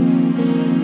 Senhor.